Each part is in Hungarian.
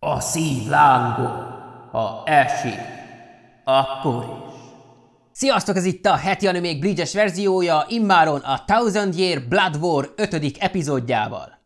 A szív lángol, ha esik, akkor is. Sziasztok, ez itt a heti animék Bridges verziója, immáron a Thousand Year Blood War 5. epizódjával.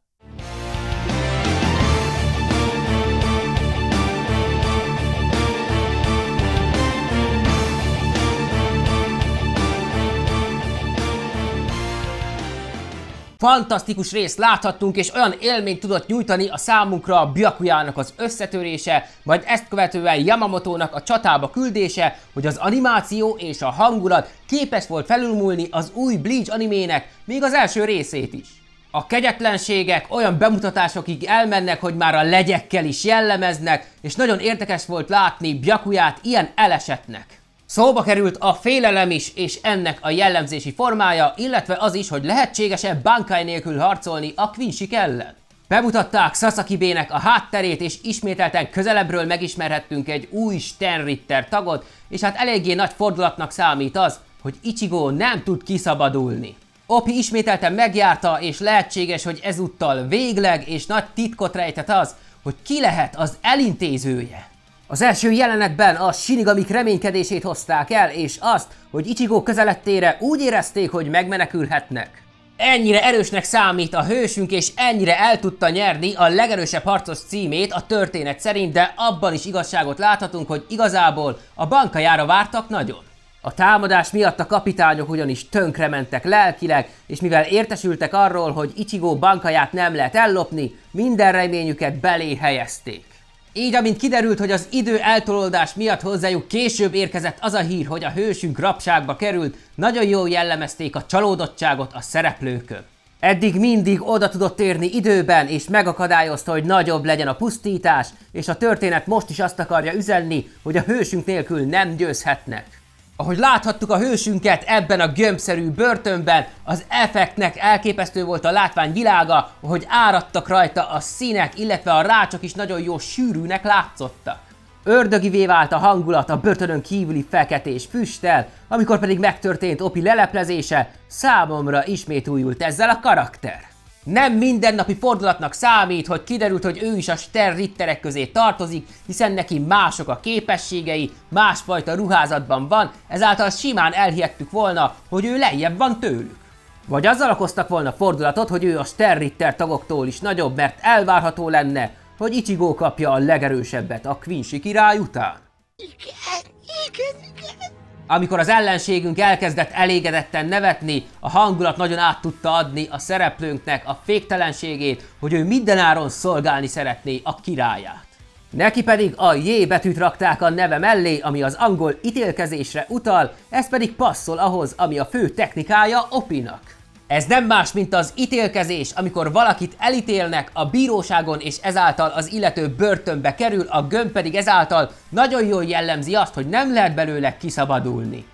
Fantasztikus részt láthattunk, és olyan élményt tudott nyújtani a számunkra a Byakujának az összetörése, majd ezt követően Yamamoto-nak a csatába küldése, hogy az animáció és a hangulat képes volt felülmúlni az új Bleach animének, még az első részét is. A kegyetlenségek olyan bemutatásokig elmennek, hogy már a legyekkel is jellemeznek, és nagyon érdekes volt látni Byakuját ilyen elesetnek. Szóba került a félelem is, és ennek a jellemzési formája, illetve az is, hogy lehetséges-e Bankai nélkül harcolni a Quincy ellen. Bemutatták Sasaki B-nek a hátterét, és ismételten közelebbről megismerhettünk egy új Stenritter tagot, és hát eléggé nagy fordulatnak számít az, hogy Ichigo nem tud kiszabadulni. Opi ismételten megjárta, és lehetséges, hogy ezúttal végleg és nagy titkot rejtett az, hogy ki lehet az elintézője. Az első jelenetben a Shinigamik reménykedését hozták el, és azt, hogy Ichigo közelettére úgy érezték, hogy megmenekülhetnek. Ennyire erősnek számít a hősünk, és ennyire el tudta nyerni a legerősebb harcos címét a történet szerint, de abban is igazságot láthatunk, hogy igazából a bankajára vártak nagyon. A támadás miatt a kapitányok ugyanis tönkrementek lelkileg, és mivel értesültek arról, hogy Ichigo bankaját nem lehet ellopni, minden reményüket belé helyezték. Így, amint kiderült, hogy az idő eltolódás miatt hozzájuk később érkezett az a hír, hogy a hősünk rabságba került, nagyon jól jellemezték a csalódottságot a szereplőkön. Eddig mindig oda tudott érni időben, és megakadályozta, hogy nagyobb legyen a pusztítás, és a történet most is azt akarja üzenni, hogy a hősünk nélkül nem győzhetnek. Ahogy láthattuk a hősünket ebben a gömbszerű börtönben, az effektnek elképesztő volt a látvány világa, hogy áradtak rajta a színek, illetve a rácsok is nagyon jó sűrűnek látszottak. Ördögivé vált a hangulat a börtönön kívüli feketés füsttel, amikor pedig megtörtént Opi leleplezése, számomra ismét újult ezzel a karakter. Nem mindennapi fordulatnak számít, hogy kiderült, hogy ő is a Ster Ritterek közé tartozik, hiszen neki mások a képességei, másfajta ruházatban van, ezáltal simán elhihettük volna, hogy ő lejjebb van tőlük. Vagy azzal okoztak volna fordulatot, hogy ő a Ster Ritter tagoktól is nagyobb, mert elvárható lenne, hogy Ichigo kapja a legerősebbet a Quincy király után. Igen, igen, igen. Amikor az ellenségünk elkezdett elégedetten nevetni, a hangulat nagyon át tudta adni a szereplőnknek a féktelenségét, hogy ő mindenáron szolgálni szeretné a királyát. Neki pedig a J betűt rakták a neve mellé, ami az angol ítélkezésre utal, ez pedig passzol ahhoz, ami a fő technikája Opinak. Ez nem más, mint az ítélkezés, amikor valakit elítélnek a bíróságon, és ezáltal az illető börtönbe kerül, a gömb pedig ezáltal nagyon jól jellemzi azt, hogy nem lehet belőle kiszabadulni.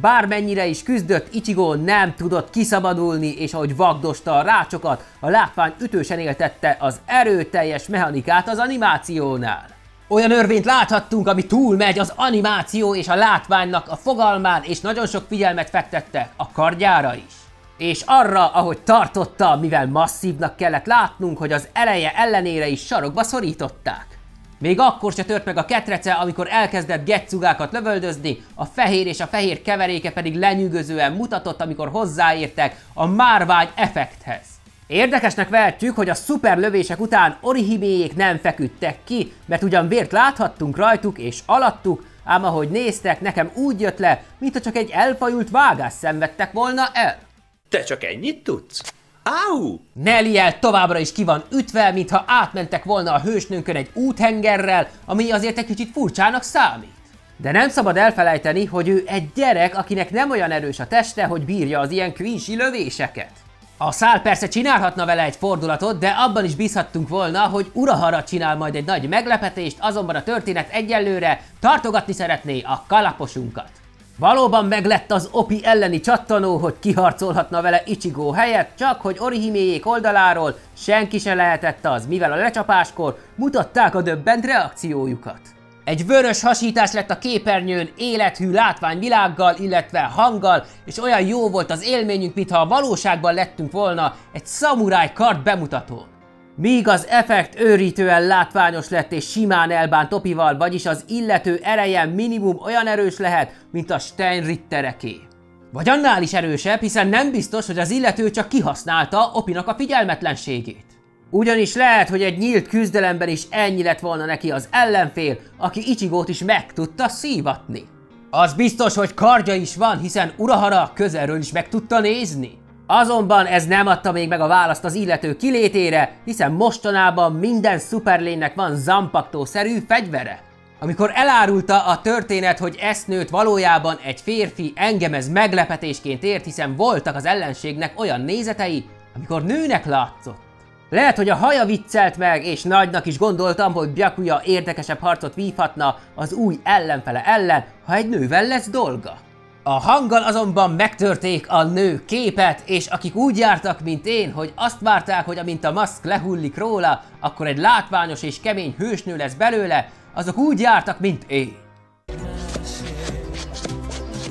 Bármennyire is küzdött, Ichigo nem tudott kiszabadulni, és ahogy vagdosta a rácsokat, a látvány ütősen éltette az erőteljes mechanikát az animációnál. Olyan örvényt láthattunk, ami túlmegy az animáció és a látványnak a fogalmán, és nagyon sok figyelmet fektette a kardjára is és arra, ahogy tartotta, mivel masszívnak kellett látnunk, hogy az eleje ellenére is sarokba szorították. Még akkor se tört meg a ketrece, amikor elkezdett getsugákat lövöldözni, a fehér és a fehér keveréke pedig lenyűgözően mutatott, amikor hozzáértek a márvány effekthez. Érdekesnek vehetjük, hogy a szuper lövések után Orihiméjék nem feküdtek ki, mert ugyan vért láthattunk rajtuk és alattuk, ám ahogy néztek, nekem úgy jött le, mintha csak egy elfajult vágás szenvedtek volna el. Te csak ennyit tudsz? Áú! Neliel továbbra is ki van ütve, mintha átmentek volna a hősnőnkön egy úthengerrel, ami azért egy kicsit furcsának számít. De nem szabad elfelejteni, hogy ő egy gyerek, akinek nem olyan erős a teste, hogy bírja az ilyen kvinsi lövéseket. A szál persze csinálhatna vele egy fordulatot, de abban is bízhattunk volna, hogy Urahara csinál majd egy nagy meglepetést, azonban a történet egyelőre tartogatni szeretné a kalaposunkat. Valóban meglett az Opi elleni csattanó, hogy kiharcolhatna vele Ichigo helyett, csak hogy Orihiméjék oldaláról senki se lehetett az, mivel a lecsapáskor mutatták a döbbent reakciójukat. Egy vörös hasítás lett a képernyőn élethű látványvilággal, illetve hanggal, és olyan jó volt az élményünk, mintha a valóságban lettünk volna egy szamuráj kart bemutatón. Míg az effekt őrítően látványos lett és simán elbánt Topival, vagyis az illető ereje minimum olyan erős lehet, mint a Steinrittereké. Vagy annál is erősebb, hiszen nem biztos, hogy az illető csak kihasználta Opinak a figyelmetlenségét. Ugyanis lehet, hogy egy nyílt küzdelemben is ennyi lett volna neki az ellenfél, aki Ichigót is meg tudta szívatni. Az biztos, hogy kardja is van, hiszen Urahara közelről is meg tudta nézni. Azonban ez nem adta még meg a választ az illető kilétére, hiszen mostanában minden szuperlénnek van zampaktó-szerű fegyvere. Amikor elárulta a történet, hogy nőtt valójában egy férfi, engem ez meglepetésként ért, hiszen voltak az ellenségnek olyan nézetei, amikor nőnek látszott. Lehet, hogy a haja viccelt meg, és nagynak is gondoltam, hogy Byakuya érdekesebb harcot vívhatna az új ellenfele ellen, ha egy nővel lesz dolga. A hanggal azonban megtörték a nő képet, és akik úgy jártak, mint én, hogy azt várták, hogy amint a maszk lehullik róla, akkor egy látványos és kemény hősnő lesz belőle, azok úgy jártak, mint én.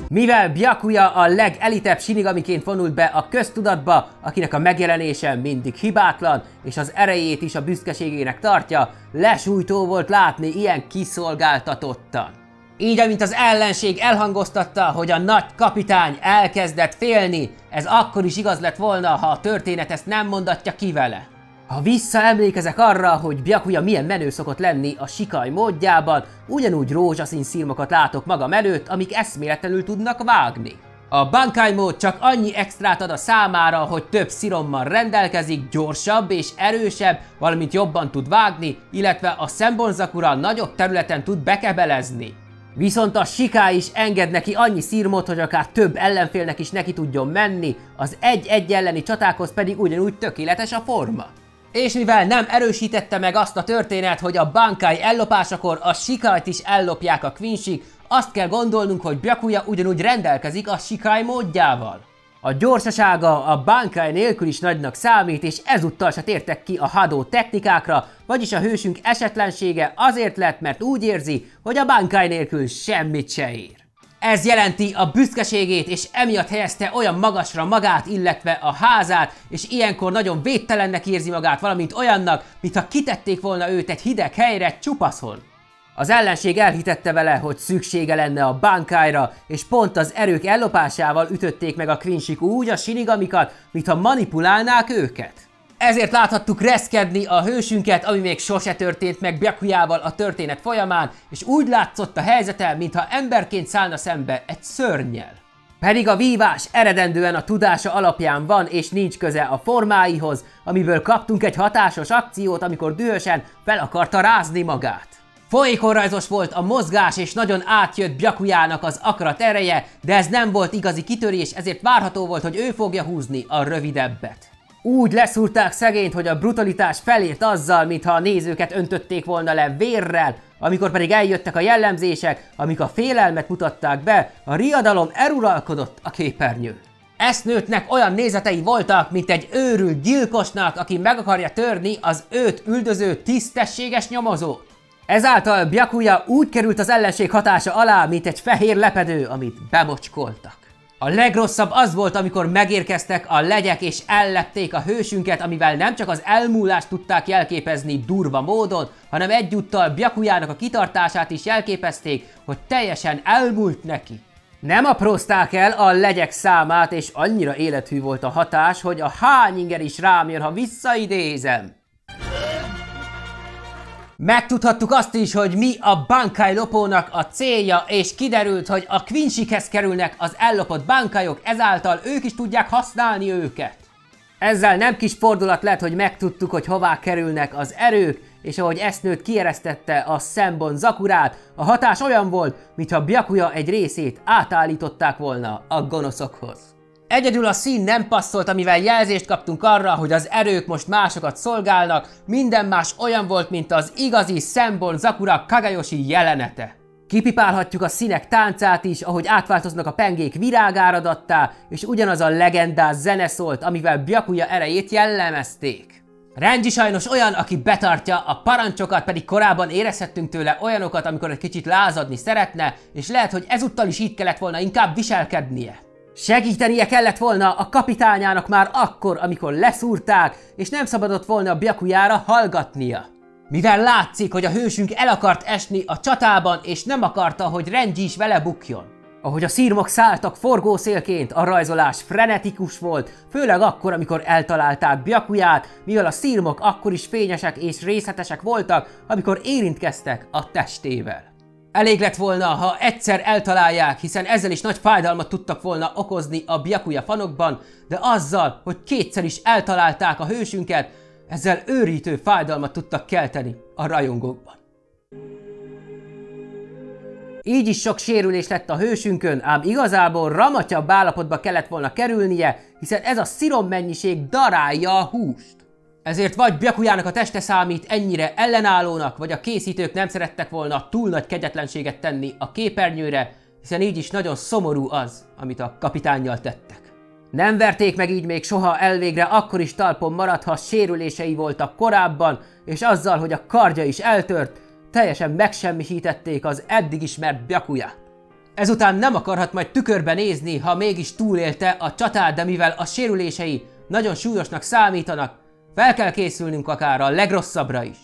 Mivel Byakuya a legelitebb sinigamiként vonult be a köztudatba, akinek a megjelenése mindig hibátlan, és az erejét is a büszkeségének tartja, lesújtó volt látni ilyen kiszolgáltatottan. Így, amint az ellenség elhangoztatta, hogy a nagy kapitány elkezdett félni, ez akkor is igaz lett volna, ha a történet ezt nem mondatja ki vele. Ha visszaemlékezek arra, hogy Byakuya milyen menő szokott lenni a sikaj módjában, ugyanúgy rózsaszín szilmokat látok magam előtt, amik eszméletlenül tudnak vágni. A Bankai mód csak annyi extrát ad a számára, hogy több szirommal rendelkezik, gyorsabb és erősebb, valamint jobban tud vágni, illetve a Senbonzakura nagyobb területen tud bekebelezni. Viszont a Siká is enged neki annyi szírmot, hogy akár több ellenfélnek is neki tudjon menni, az egy-egy elleni csatákhoz pedig ugyanúgy tökéletes a forma. És mivel nem erősítette meg azt a történet, hogy a Bankai ellopásakor a Sikait is ellopják a Quincy, azt kell gondolnunk, hogy Byakuya ugyanúgy rendelkezik a Shikai módjával. A gyorsasága a Bankai nélkül is nagynak számít, és ezúttal se tértek ki a hadó technikákra, vagyis a hősünk esetlensége azért lett, mert úgy érzi, hogy a Bankai nélkül semmit se ér. Ez jelenti a büszkeségét, és emiatt helyezte olyan magasra magát, illetve a házát, és ilyenkor nagyon védtelennek érzi magát, valamint olyannak, mintha kitették volna őt egy hideg helyre csupaszon. Az ellenség elhitette vele, hogy szüksége lenne a bánkájra, és pont az erők ellopásával ütötték meg a Quincyk úgy a sinigamikat, mintha manipulálnák őket. Ezért láthattuk reszkedni a hősünket, ami még sose történt meg Byakujával a történet folyamán, és úgy látszott a helyzete, mintha emberként szállna szembe egy szörnyel. Pedig a vívás eredendően a tudása alapján van, és nincs köze a formáihoz, amiből kaptunk egy hatásos akciót, amikor dühösen fel akarta rázni magát. Folyékonrajzos volt a mozgás, és nagyon átjött Byakujának az akarat ereje, de ez nem volt igazi kitörés, ezért várható volt, hogy ő fogja húzni a rövidebbet. Úgy leszúrták szegényt, hogy a brutalitás felért azzal, mintha a nézőket öntötték volna le vérrel, amikor pedig eljöttek a jellemzések, amik a félelmet mutatták be, a riadalom eruralkodott a képernyőn. Esznőtnek olyan nézetei voltak, mint egy őrült gyilkosnak, aki meg akarja törni az őt üldöző tisztességes nyomozót. Ezáltal Byakuya úgy került az ellenség hatása alá, mint egy fehér lepedő, amit bemocskoltak. A legrosszabb az volt, amikor megérkeztek a legyek és ellepték a hősünket, amivel nem csak az elmúlást tudták jelképezni durva módon, hanem egyúttal Byakujának a kitartását is jelképezték, hogy teljesen elmúlt neki. Nem aprózták el a legyek számát, és annyira élethű volt a hatás, hogy a hányinger is rám jön, ha visszaidézem. Megtudhattuk azt is, hogy mi a Bankai lopónak a célja, és kiderült, hogy a Quincyhez kerülnek az ellopott bankajok, ezáltal ők is tudják használni őket. Ezzel nem kis fordulat lett, hogy megtudtuk, hogy hová kerülnek az erők, és ahogy Esznőt kieresztette a Szembon Zakurát, a hatás olyan volt, mintha Byakuya egy részét átállították volna a gonoszokhoz. Egyedül a szín nem passzolt, amivel jelzést kaptunk arra, hogy az erők most másokat szolgálnak, minden más olyan volt, mint az igazi Szembon Zakura Kagayoshi jelenete. Kipipálhatjuk a színek táncát is, ahogy átváltoznak a pengék virágáradattá, és ugyanaz a legendás zene szólt, amivel Byakuya erejét jellemezték. Renji sajnos olyan, aki betartja a parancsokat, pedig korábban érezhettünk tőle olyanokat, amikor egy kicsit lázadni szeretne, és lehet, hogy ezúttal is így kellett volna inkább viselkednie. Segítenie kellett volna a kapitányának már akkor, amikor leszúrták, és nem szabadott volna a Byakujára hallgatnia. Mivel látszik, hogy a hősünk el akart esni a csatában, és nem akarta, hogy Renji is vele bukjon. Ahogy a szírmok szálltak forgószélként, a rajzolás frenetikus volt, főleg akkor, amikor eltalálták Byakuját, mivel a szírmok akkor is fényesek és részletesek voltak, amikor érintkeztek a testével. Elég lett volna, ha egyszer eltalálják, hiszen ezzel is nagy fájdalmat tudtak volna okozni a Byakuya fanokban, de azzal, hogy kétszer is eltalálták a hősünket, ezzel őrítő fájdalmat tudtak kelteni a rajongókban. Így is sok sérülés lett a hősünkön, ám igazából ramatyabb állapotba kellett volna kerülnie, hiszen ez a szirom mennyiség darálja a húst. Ezért vagy Byakujának a teste számít ennyire ellenállónak, vagy a készítők nem szerettek volna túl nagy kegyetlenséget tenni a képernyőre, hiszen így is nagyon szomorú az, amit a kapitányjal tettek. Nem verték meg így még soha elvégre, akkor is talpon maradt, ha sérülései voltak korábban, és azzal, hogy a kardja is eltört, teljesen megsemmisítették az eddig ismert Byakuját. Ezután nem akarhat majd tükörbe nézni, ha mégis túlélte a csatát, de mivel a sérülései nagyon súlyosnak számítanak, fel kell készülnünk akár a legrosszabbra is.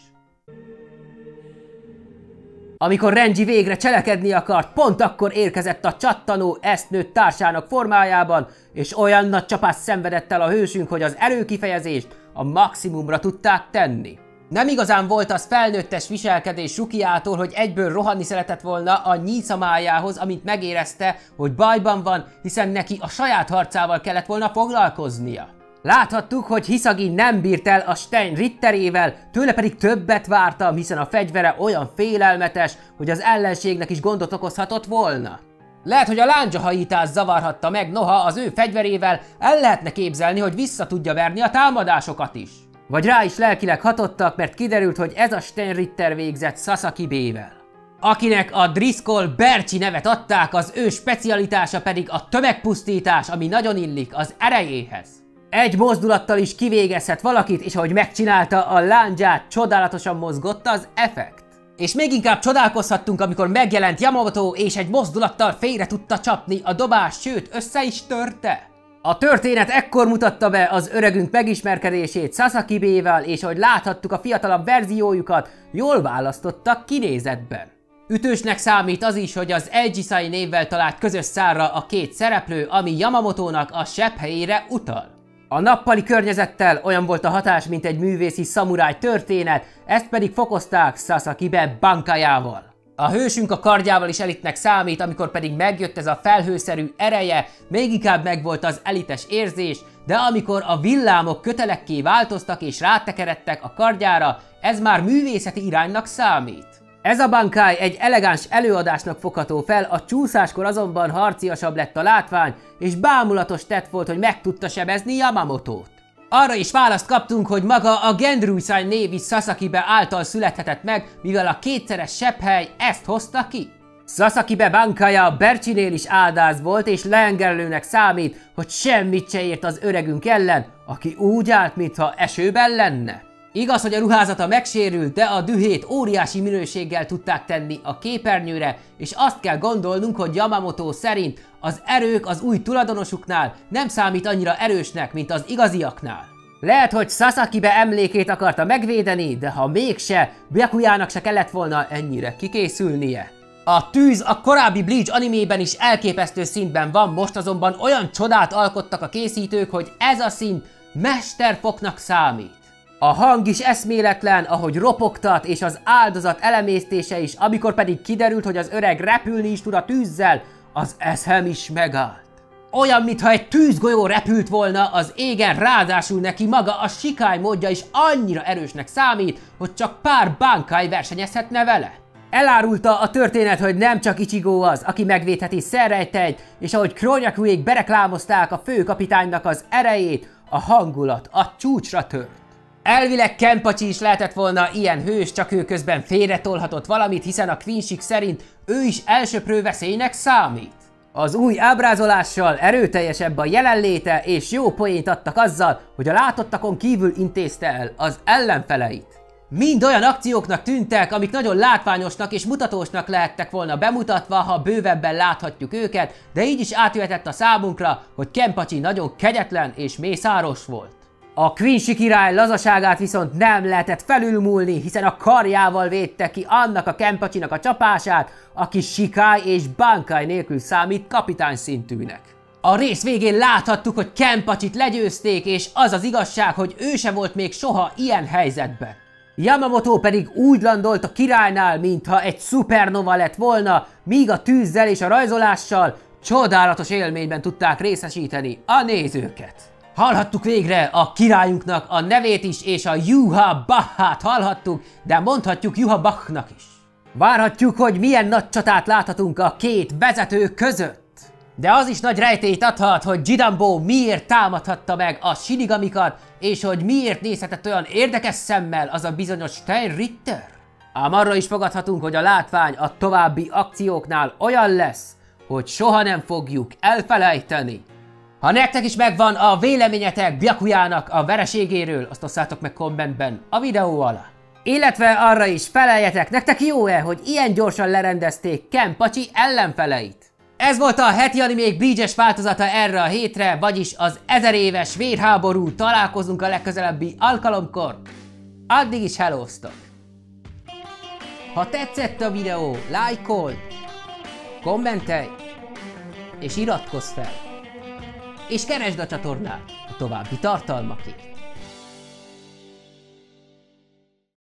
Amikor Renji végre cselekedni akart, pont akkor érkezett a csattanó esznőtt társának formájában, és olyan nagy csapást szenvedett el a hősünk, hogy az erőkifejezést a maximumra tudták tenni. Nem igazán volt az felnőttes viselkedés Rukiától, hogy egyből rohanni szeretett volna a nyíszamájához, amint megérezte, hogy bajban van, hiszen neki a saját harcával kellett volna foglalkoznia. Láthattuk, hogy Hisagi nem bírt el a Stein Ritterével, tőle pedig többet vártam, hiszen a fegyvere olyan félelmetes, hogy az ellenségnek is gondot okozhatott volna. Lehet, hogy a lándzsahajítás zavarhatta meg, noha az ő fegyverével el lehetne képzelni, hogy vissza tudja verni a támadásokat is. Vagy rá is lelkileg hatottak, mert kiderült, hogy ez a Stenritter végzett Sasaki B-vel. Akinek a Driscoll Bercsi nevet adták, az ő specialitása pedig a tömegpusztítás, ami nagyon illik az erejéhez. Egy mozdulattal is kivégezhet valakit, és ahogy megcsinálta a lándzsát, csodálatosan mozgott az effekt. És még inkább csodálkozhattunk, amikor megjelent Yamamoto, és egy mozdulattal félre tudta csapni a dobást, sőt össze is törte. A történet ekkor mutatta be az öregünk megismerkedését Sasaki B-vel, és ahogy láthattuk a fiatalabb verziójukat, jól választottak kinézetben. Ütősnek számít az is, hogy az Ejisai névvel talált közös szárra a két szereplő, ami Yamamoto-nak a sebb helyére utal. A nappali környezettel olyan volt a hatás, mint egy művészi szamuráj történet, ezt pedig fokozták Sasaki-be bankájával. A hősünk a kardjával is elitnek számít, amikor pedig megjött ez a felhőszerű ereje, még inkább megvolt az elites érzés, de amikor a villámok kötelekké változtak és rátekeredtek a kardjára, ez már művészeti iránynak számít. Ez a bankáj egy elegáns előadásnak fogható fel, a csúszáskor azonban harciasabb lett a látvány, és bámulatos tett volt, hogy meg tudta sebezni Yamamoto-t. Arra is választ kaptunk, hogy maga a Gendrusai név is Sasaki-be által születhetett meg, mivel a kétszeres sepphely ezt hozta ki. Sasaki-be bankája Bercsinél is áldáz volt, és leengellőnek számít, hogy semmit se ért az öregünk ellen, aki úgy állt, mintha esőben lenne. Igaz, hogy a ruházata megsérült, de a dühét óriási minőséggel tudták tenni a képernyőre, és azt kell gondolnunk, hogy Yamamoto szerint az erők az új tulajdonosuknál nem számít annyira erősnek, mint az igaziaknál. Lehet, hogy Sasaki-be emlékét akarta megvédeni, de ha mégse, Byakujának se kellett volna ennyire kikészülnie. A tűz a korábbi Bleach animében is elképesztő szintben van, most azonban olyan csodát alkottak a készítők, hogy ez a szint mesterfoknak számít. A hang is eszméletlen, ahogy ropogtat, és az áldozat elemésztése is, amikor pedig kiderült, hogy az öreg repülni is tud a tűzzel, az eszem is megállt. Olyan, mintha egy tűzgolyó repült volna az égen, ráadásul neki maga a sikály módja is annyira erősnek számít, hogy csak pár bánkáj versenyezhetne vele. Elárulta a történet, hogy nem csak Ichigo az, aki megvédheti Szerrejtejt, és ahogy Kronyakuék bereklámozták a főkapitánynak az erejét, a hangulat a csúcsra tört. Elvileg Kempacsi is lehetett volna ilyen hős, csak ő közben félretolhatott valamit, hiszen a Quinshik szerint ő is elsőprő veszélynek számít. Az új ábrázolással erőteljesebb a jelenléte, és jó poént adtak azzal, hogy a látottakon kívül intézte el az ellenfeleit. Mind olyan akcióknak tűntek, amik nagyon látványosnak és mutatósnak lehettek volna bemutatva, ha bővebben láthatjuk őket, de így is átjöhetett a számunkra, hogy Kempacsi nagyon kegyetlen és mészáros volt. A Quincy király lazaságát viszont nem lehetett felülmúlni, hiszen a karjával védte ki annak a Kempacsinak a csapását, aki Sikály és Bankai nélkül számít kapitány szintűnek. A rész végén láthattuk, hogy Kempacsit legyőzték, és az az igazság, hogy ő se volt még soha ilyen helyzetben. Yamamoto pedig úgy landolt a királynál, mintha egy szupernova lett volna, míg a tűzzel és a rajzolással csodálatos élményben tudták részesíteni a nézőket. Hallhattuk végre a királyunknak a nevét is, és a Juha Bahát hallhattuk, de mondhatjuk Juha Bachnak is. Várhatjuk, hogy milyen nagy csatát láthatunk a két vezető között. De az is nagy rejtélyt adhat, hogy Jidambo miért támadhatta meg a Shinigamikat, és hogy miért nézhetett olyan érdekes szemmel az a bizonyos Stein Ritter. Ám arra is fogadhatunk, hogy a látvány a további akcióknál olyan lesz, hogy soha nem fogjuk elfelejteni. Ha nektek is megvan a véleményetek Byakujának a vereségéről, azt osszátok meg kommentben a videó alá. Illetve arra is feleljetek, nektek jó-e, hogy ilyen gyorsan lerendezték Ken Pacsi ellenfeleit? Ez volt a heti animék bridges változata erre a hétre, vagyis az ezer éves vérháború. Találkozunk a legközelebbi alkalomkor. Addig is hellóztok! Ha tetszett a videó, lájkol, kommentelj, és iratkozz fel. És keresd a csatornát a további tartalmakért.